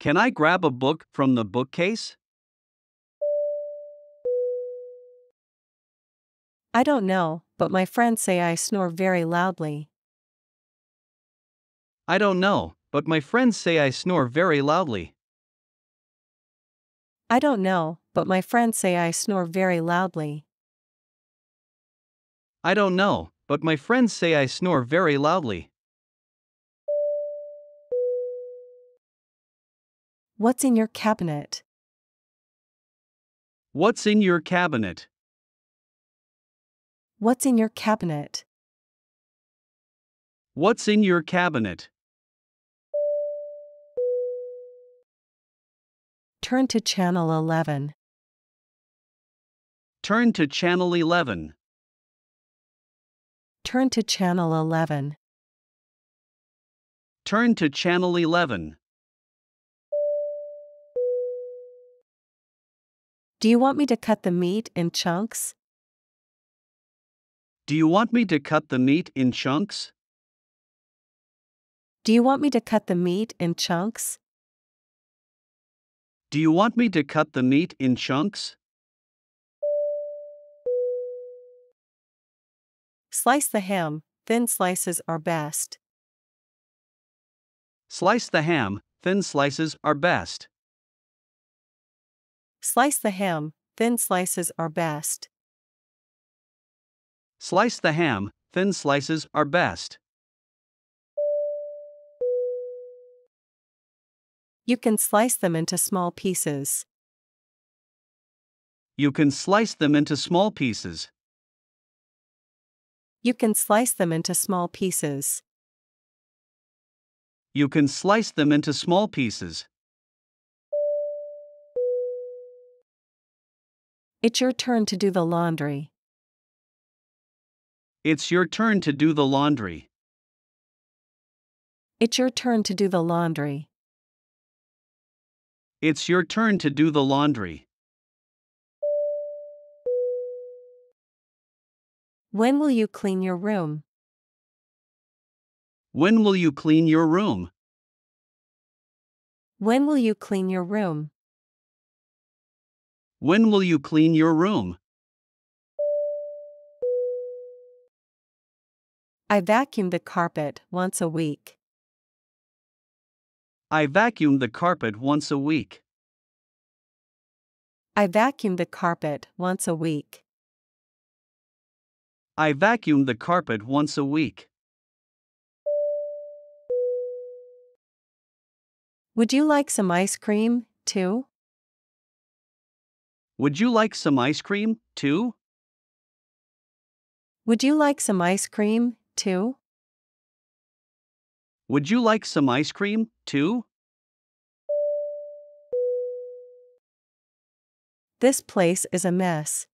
Speaker 2: Can I grab a book from the bookcase?
Speaker 1: I don't know, but my friends say I snore very loudly.
Speaker 2: I don't know, but my friends say I snore very loudly.
Speaker 1: I don't know, but my friends say I snore very loudly.
Speaker 2: I don't know, but my friends say I snore very loudly.
Speaker 1: What's in your cabinet?
Speaker 2: What's in your cabinet?
Speaker 1: What's in your cabinet?
Speaker 2: What's in your cabinet?
Speaker 1: Turn to channel 11.
Speaker 2: Turn to channel 11.
Speaker 1: Turn to channel 11.
Speaker 2: Turn to channel 11.
Speaker 1: Do you want me to cut the meat in chunks?
Speaker 2: Do you want me to cut the meat in chunks?
Speaker 1: Do you want me to cut the meat in chunks?
Speaker 2: Do you want me to cut the meat in chunks?
Speaker 1: Slice the ham, thin slices are best.
Speaker 2: Slice the ham, thin slices are best.
Speaker 1: Slice the ham, thin slices are best.
Speaker 2: Slice the ham, thin slices are best.
Speaker 1: You can slice them into small pieces.
Speaker 2: You can slice them into small pieces.
Speaker 1: You can slice them into small pieces.
Speaker 2: You can slice them into small pieces.
Speaker 1: It's your turn to do the laundry.
Speaker 2: It's your turn to do the laundry.
Speaker 1: It's your turn to do the laundry.
Speaker 2: It's your turn to do the laundry.
Speaker 1: When will you clean your room?
Speaker 2: When will you clean your room?
Speaker 1: When will you clean your room?
Speaker 2: When will you clean your room?
Speaker 1: I vacuum the carpet once a week.
Speaker 2: I vacuum the carpet once a week.
Speaker 1: I vacuum the carpet once a week.
Speaker 2: I vacuum the carpet once a week.
Speaker 1: Would you like some ice cream, too?
Speaker 2: Would you like some ice cream, too?
Speaker 1: Would you like some ice cream, too?
Speaker 2: Would you like some ice cream, too?
Speaker 1: This place is a mess.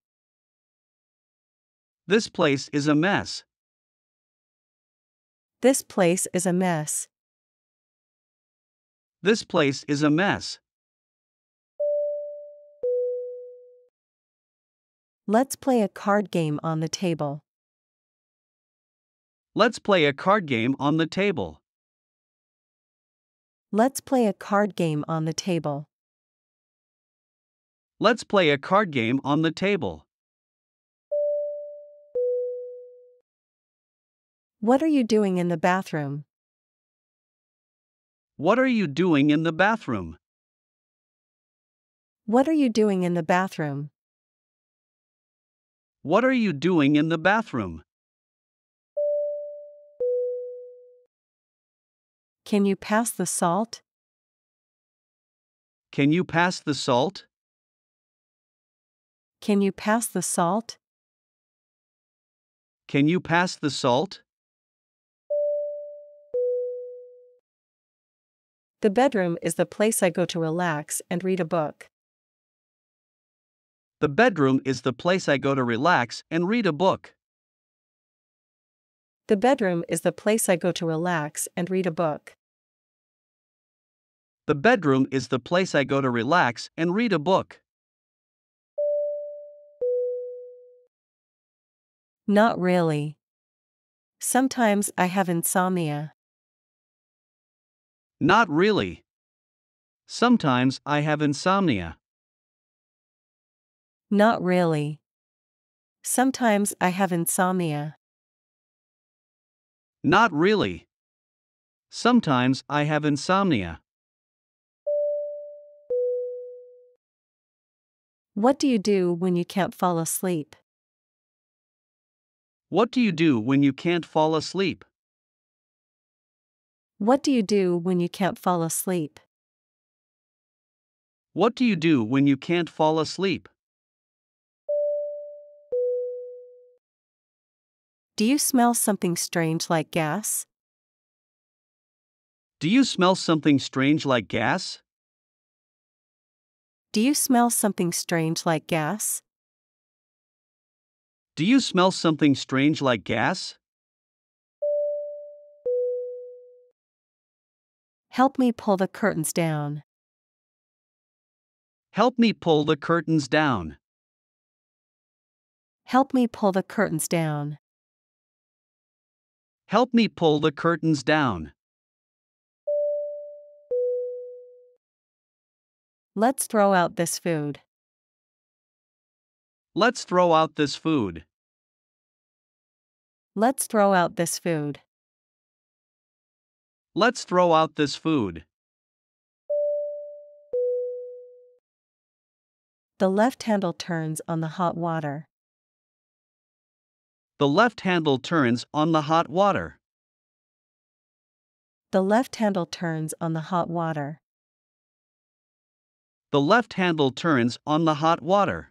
Speaker 2: This place is a mess.
Speaker 1: This place is a mess.
Speaker 2: This place is a mess.
Speaker 1: Let's play a card game on the table.
Speaker 2: Let's play a card game on the table.
Speaker 1: Let's play a card game on the table.
Speaker 2: Let's play a card game on the table.
Speaker 1: What are you doing in the bathroom?
Speaker 2: What are you doing in the bathroom?
Speaker 1: What are you doing in the bathroom?
Speaker 2: What are you doing in the bathroom?
Speaker 1: Can you pass the salt?
Speaker 2: Can you pass the salt?
Speaker 1: Can you pass the salt?
Speaker 2: Can you pass the salt?
Speaker 1: The bedroom is the place I go to relax and read a book.
Speaker 2: The bedroom is the place I go to relax and read a book.
Speaker 1: The bedroom is the place I go to relax and read a book.
Speaker 2: The bedroom is the place I go to relax and read a book.
Speaker 1: Not really. Sometimes I have insomnia.
Speaker 2: Not really. Sometimes I have insomnia.
Speaker 1: Not really. Sometimes I have insomnia.
Speaker 2: Not really. Sometimes I have insomnia.
Speaker 1: What do you do when you can't fall asleep?
Speaker 2: What do you do when you can't fall asleep?
Speaker 1: What do you do when you can't fall asleep?
Speaker 2: What do you do when you can't fall asleep?
Speaker 1: Do you smell something strange like gas?
Speaker 2: Do you smell something strange like gas?
Speaker 1: Do you smell something strange like gas?
Speaker 2: Do you smell something strange like gas?
Speaker 1: Help me pull the curtains down.
Speaker 2: Help me pull the curtains down.
Speaker 1: Help me pull the curtains down.
Speaker 2: Help me pull the curtains down.
Speaker 1: Let's throw out this food.
Speaker 2: Let's throw out this food.
Speaker 1: Let's throw out this food.
Speaker 2: Let's throw out this food.
Speaker 1: The left handle turns on the hot water.
Speaker 2: The left handle turns on the hot water.
Speaker 1: The left handle turns on the hot water.
Speaker 2: The left handle turns on the hot water.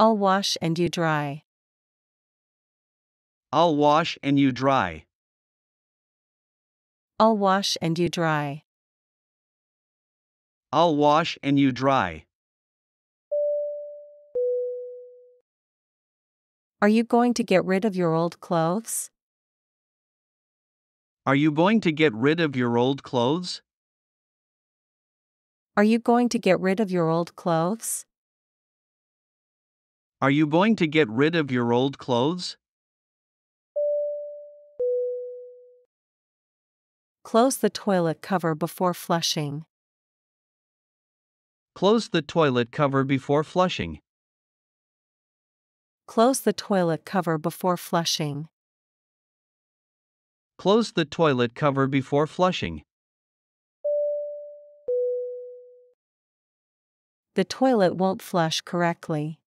Speaker 1: I'll wash and you dry.
Speaker 2: I'll wash and you dry.
Speaker 1: I'll wash and you dry.
Speaker 2: I'll wash and you dry.
Speaker 1: Are you going to get rid of your old clothes?
Speaker 2: Are you going to get rid of your old clothes?
Speaker 1: Are you going to get rid of your old clothes?
Speaker 2: Are you going to get rid of your old clothes?
Speaker 1: Close the toilet cover before flushing.
Speaker 2: Close the toilet cover before flushing.
Speaker 1: Close the toilet cover before flushing.
Speaker 2: Close the toilet cover before flushing.
Speaker 1: The toilet won't flush correctly.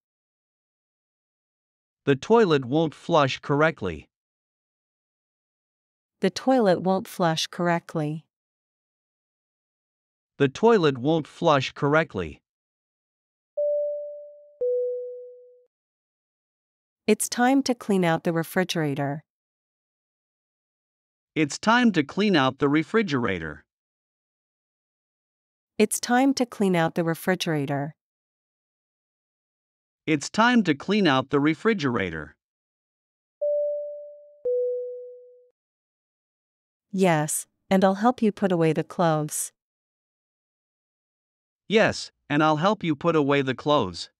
Speaker 2: The toilet won't flush correctly.
Speaker 1: The toilet won't flush correctly.
Speaker 2: The toilet won't flush correctly.
Speaker 1: It's time to clean out the refrigerator.
Speaker 2: It's time to clean out the refrigerator.
Speaker 1: It's time to clean out the refrigerator.
Speaker 2: It's time to clean out the refrigerator.
Speaker 1: Yes, and I'll help you put away the clothes.
Speaker 2: Yes, and I'll help you put away the clothes.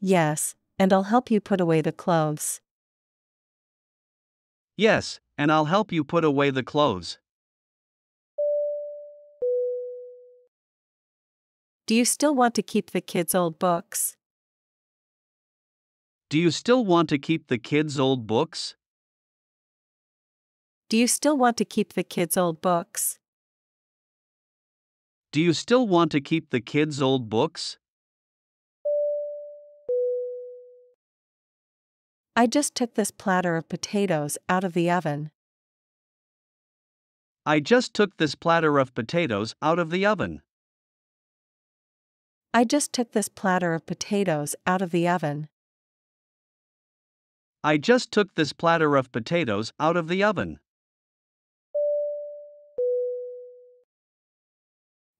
Speaker 1: Yes, and I'll help you put away the clothes.
Speaker 2: Yes, and I'll help you put away the clothes.
Speaker 1: Do you still want to keep the kids' old books?
Speaker 2: Do you still want to keep the kids' old books?
Speaker 1: Do you still want to keep the kids' old books?
Speaker 2: Do you still want to keep the kids' old books?
Speaker 1: I just took this platter of potatoes out of the oven.
Speaker 2: I just took this platter of potatoes out of the oven.
Speaker 1: I just took this platter of potatoes out of the oven.
Speaker 2: I just took this platter of potatoes out of the oven.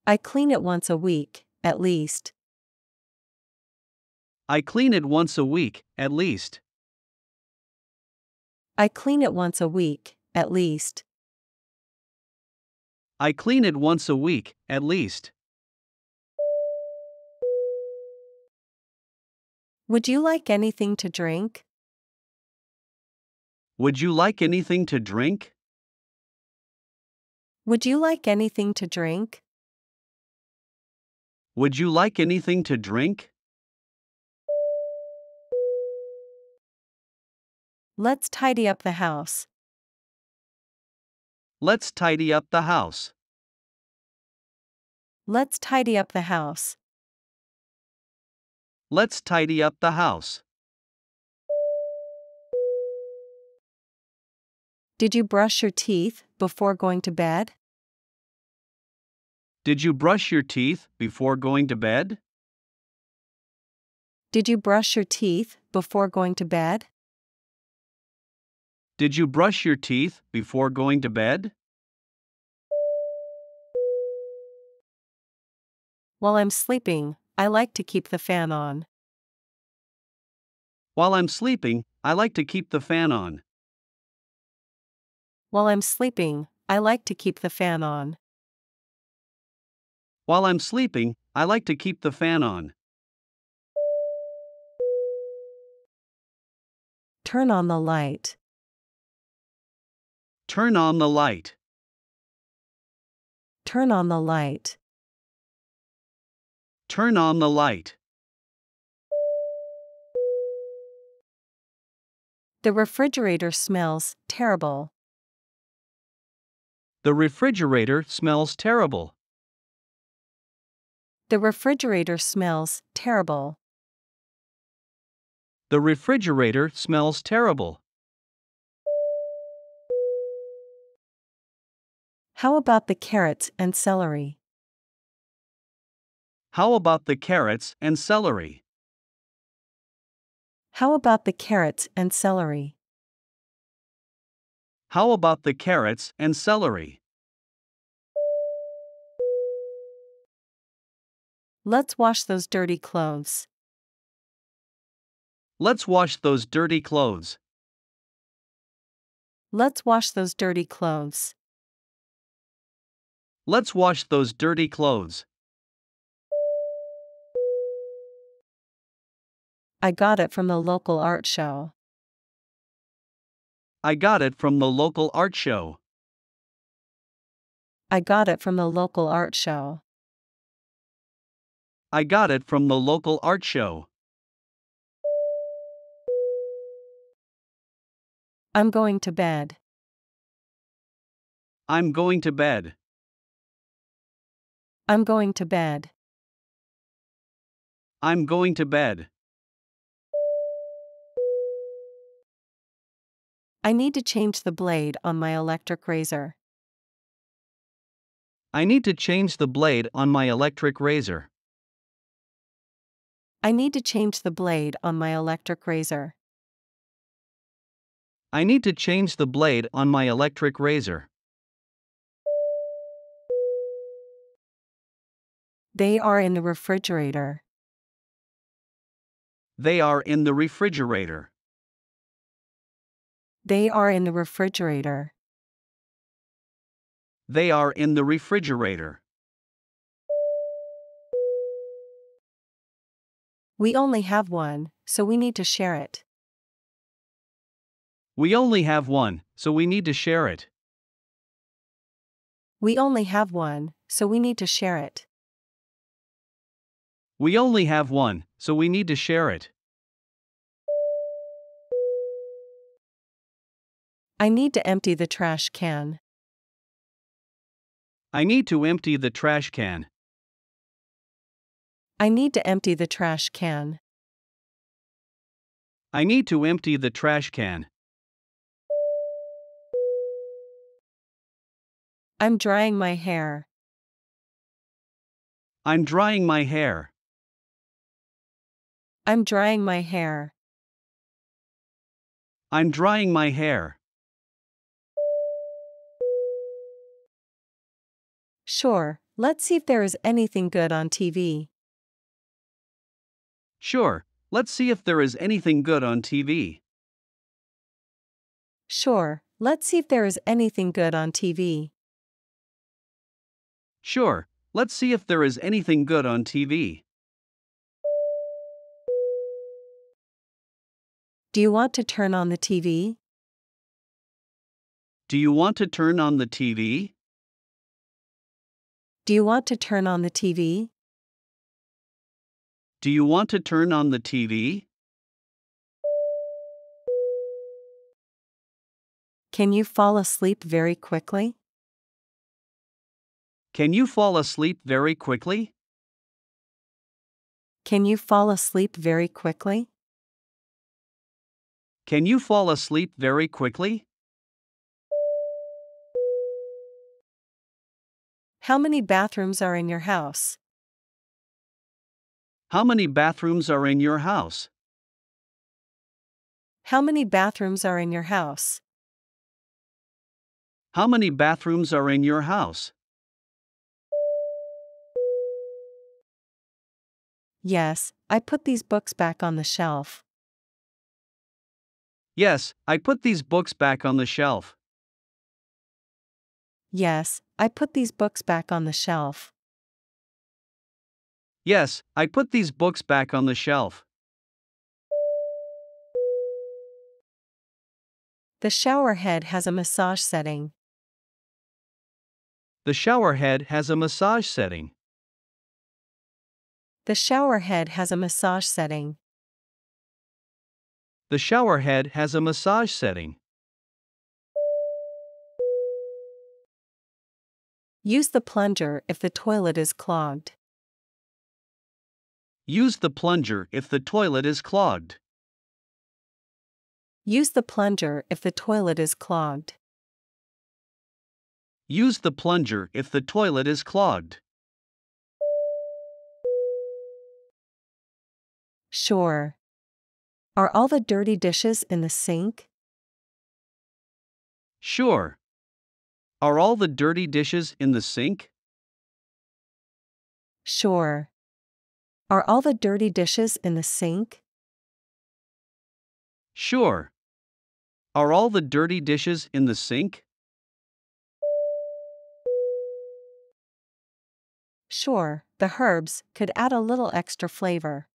Speaker 1: I clean it once a week, at least.
Speaker 2: I clean it once a week, at least.
Speaker 1: I clean it once a week, at least.
Speaker 2: I clean it once a week, at least.
Speaker 1: Would you like anything to drink?
Speaker 2: Would you like anything to drink?
Speaker 1: Would you like anything to drink?
Speaker 2: Would you like anything to drink?
Speaker 1: Let's tidy up the house.
Speaker 2: Let's tidy up the house.
Speaker 1: Let's tidy up the house.
Speaker 2: Let's tidy up the house.
Speaker 1: Did you brush your teeth before going to bed?
Speaker 2: Did you brush your teeth before going to bed?
Speaker 1: Did you brush your teeth before going to bed?
Speaker 2: Did you brush your teeth before going to bed?
Speaker 1: While I'm sleeping, I like to keep the fan on.
Speaker 2: While I'm sleeping, I like to keep the fan on.
Speaker 1: While I'm sleeping, I like to keep the fan on.
Speaker 2: While I'm sleeping, I like to keep the fan on.
Speaker 1: Turn on the light.
Speaker 2: Turn on the light.
Speaker 1: Turn on the light.
Speaker 2: Turn on the light.
Speaker 1: The refrigerator smells terrible.
Speaker 2: The refrigerator smells terrible.
Speaker 1: The refrigerator smells terrible.
Speaker 2: The refrigerator smells terrible.
Speaker 1: How about the carrots and celery?
Speaker 2: How about the carrots and celery?
Speaker 1: How about the carrots and celery?
Speaker 2: How about the carrots and celery?
Speaker 1: Let's wash those dirty clothes.
Speaker 2: Let's wash those dirty clothes.
Speaker 1: Let's wash those dirty clothes.
Speaker 2: Let's wash those dirty clothes.
Speaker 1: I got it from the local art show.
Speaker 2: I got it from the local art show.
Speaker 1: I got it from the local art show.
Speaker 2: I got it from the local art show.
Speaker 1: I'm going to bed.
Speaker 2: I'm going to bed.
Speaker 1: I'm going to bed.
Speaker 2: I'm going to bed.
Speaker 1: I need to change the blade on my electric razor.
Speaker 2: I need to change the blade on my electric razor.
Speaker 1: I need to change the blade on my electric razor.
Speaker 2: I need to change the blade on my electric razor.
Speaker 1: They are in the refrigerator.
Speaker 2: They are in the refrigerator.
Speaker 1: They are in the refrigerator.
Speaker 2: They are in the refrigerator.
Speaker 1: We only have one, so we need to share it.
Speaker 2: We only have one, so we need to share it.
Speaker 1: We only have one, so we need to share it.
Speaker 2: We only have one, so we need to share it.
Speaker 1: I need to empty the trash can.
Speaker 2: I need to empty the trash can.
Speaker 1: I need to empty the trash can.
Speaker 2: I need to empty the trash can.
Speaker 1: I'm drying my hair.
Speaker 2: I'm drying my hair.
Speaker 1: I'm drying my hair.
Speaker 2: I'm drying my hair.
Speaker 1: Sure, let's see if there is anything good on TV.
Speaker 2: Sure, let's see if there is anything good on TV.
Speaker 1: Sure, let's see if there is anything good on TV.
Speaker 2: Sure, let's see if there is anything good on TV.
Speaker 1: Do you want to turn on the TV?
Speaker 2: Do you want to turn on the TV?
Speaker 1: Do you want to turn on the TV?
Speaker 2: Do you want to turn on the TV?
Speaker 1: Can you fall asleep very quickly?
Speaker 2: Can you fall asleep very quickly?
Speaker 1: Can you fall asleep very quickly?
Speaker 2: Can you fall asleep very quickly?
Speaker 1: How many bathrooms are in your house?
Speaker 2: How many bathrooms are in your house?
Speaker 1: How many bathrooms are in your house?
Speaker 2: How many bathrooms are in your house?
Speaker 1: Yes, I put these books back on the shelf.
Speaker 2: Yes, I put these books back on the shelf.
Speaker 1: Yes, I put these books back on the shelf.
Speaker 2: Yes, I put these books back on the shelf.
Speaker 1: The shower head has a massage setting.
Speaker 2: The shower head has a massage setting.
Speaker 1: The shower head has a massage setting.
Speaker 2: The shower head has a massage setting.
Speaker 1: Use the plunger if the toilet is clogged.
Speaker 2: Use the plunger if the toilet is clogged.
Speaker 1: Use the plunger if the toilet is clogged.
Speaker 2: Use the plunger if the toilet is clogged.
Speaker 1: Sure. Are all the dirty dishes in the sink?
Speaker 2: Sure. Are all the dirty dishes in the sink?
Speaker 1: Sure. Are all the dirty dishes in the sink?
Speaker 2: Sure. Are all the dirty dishes in the sink?
Speaker 1: Sure, the herbs could add a little extra flavor.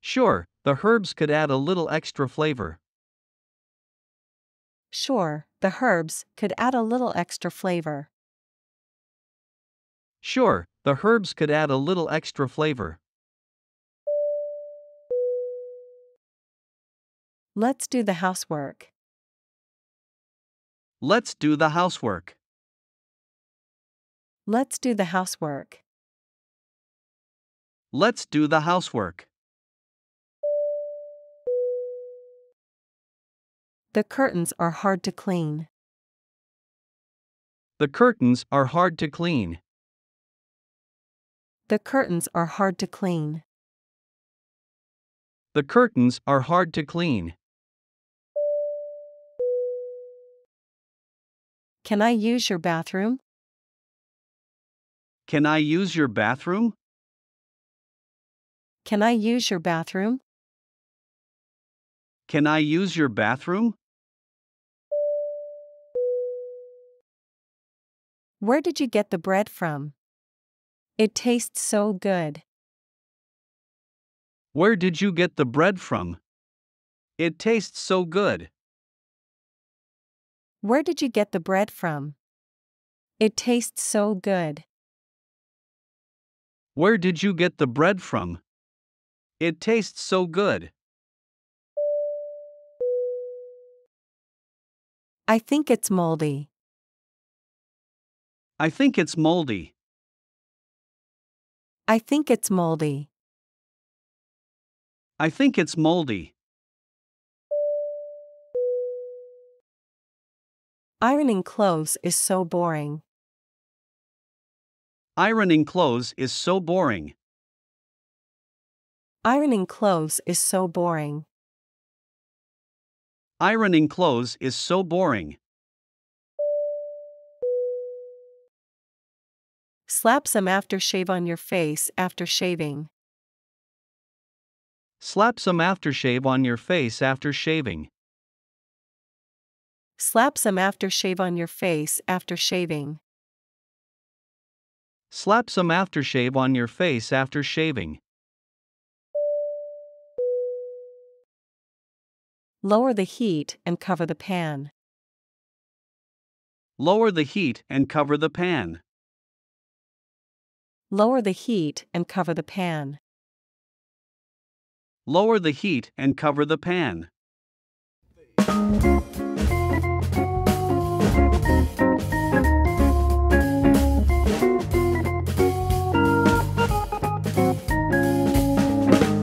Speaker 2: Sure, the herbs could add a little extra flavor.
Speaker 1: Sure, the herbs could add a little extra flavor.
Speaker 2: Sure, the herbs could add a little extra flavor.
Speaker 1: Let's do the housework.
Speaker 2: Let's do the housework.
Speaker 1: Let's do the housework.
Speaker 2: Let's do the housework.
Speaker 1: The curtains are hard to clean.
Speaker 2: The curtains are hard to clean.
Speaker 1: The curtains are hard to clean.
Speaker 2: The curtains are hard to clean.
Speaker 1: Can I use your bathroom?
Speaker 2: Can I use your bathroom?
Speaker 1: Can I use your bathroom?
Speaker 2: Can I use your bathroom?
Speaker 1: Where did you get the bread from? It tastes so good.
Speaker 2: Where did you get the bread from? It tastes so good.
Speaker 1: Where did you get the bread from? It tastes so good.
Speaker 2: Where did you get the bread from? It tastes so good.
Speaker 1: I think it's moldy.
Speaker 2: I think it's moldy.
Speaker 1: I think it's moldy.
Speaker 2: I think it's moldy.
Speaker 1: Ironing clothes is so boring.
Speaker 2: Ironing clothes is so boring.
Speaker 1: Ironing clothes is so boring.
Speaker 2: Ironing clothes is so boring.
Speaker 1: Slap some aftershave on your face after shaving.
Speaker 2: Slap some aftershave on your face after shaving.
Speaker 1: Slap some aftershave on your face after shaving.
Speaker 2: Slap some aftershave on your face after shaving.
Speaker 1: Lower the heat and cover the pan.
Speaker 2: Lower the heat and cover the pan.
Speaker 1: Lower the heat and cover the pan.
Speaker 2: Lower the heat and cover the pan.